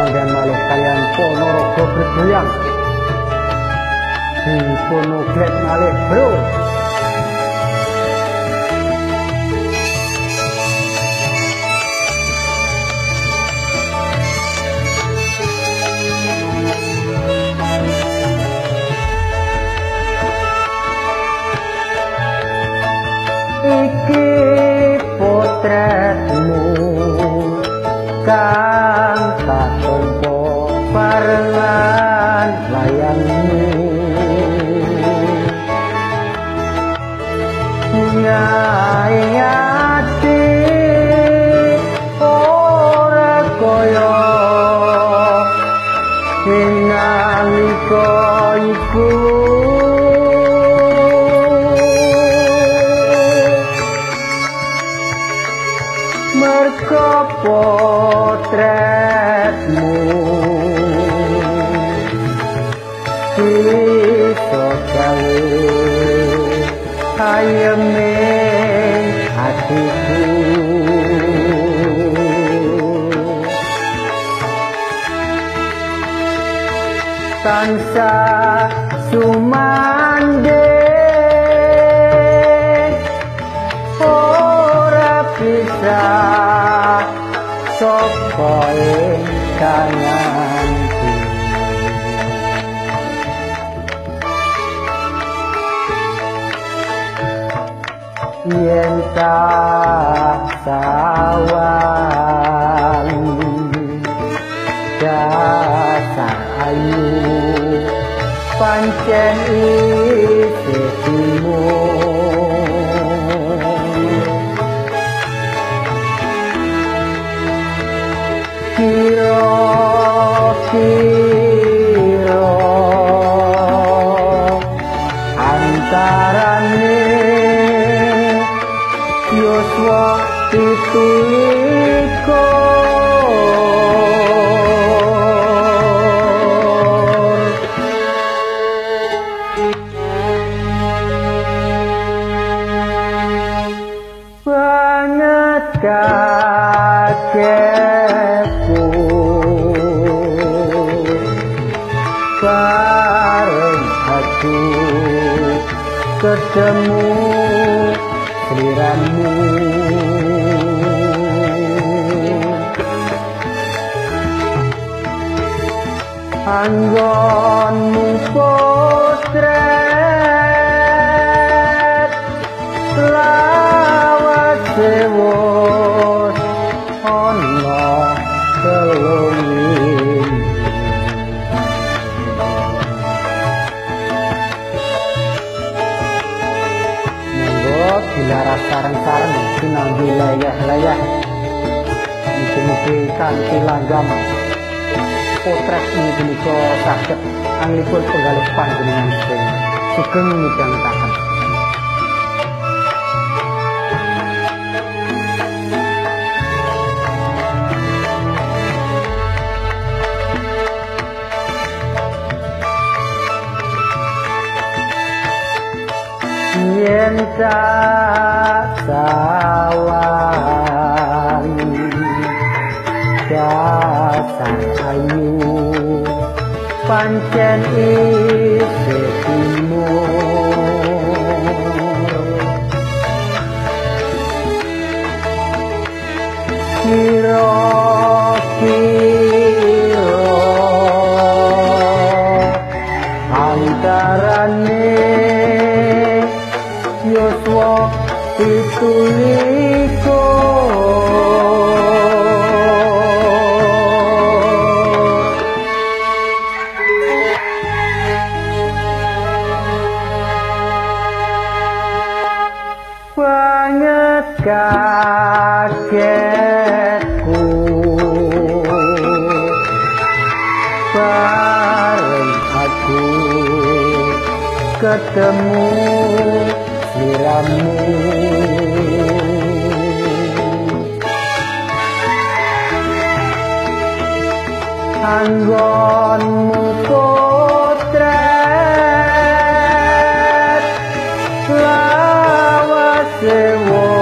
panggian malih kalian Ponorogo bergoyang. Dipun uglet malih bro barengan layangmu Nyai tansah sumandhe ora bisa sapa kanganku yen tak pancen isih kira-kira antarane yuswa titiko kagetku bareng aku ketemu seliramu. Anggonmu layah-layah mugi-mugi kanthi langgam. Potret ini punika saged anglipun penggalih panjenengan sing sugeng midhangetaken yen tak pancen isih kagetku bareng aku ketemu sliramu anggonmu potret lawas sewo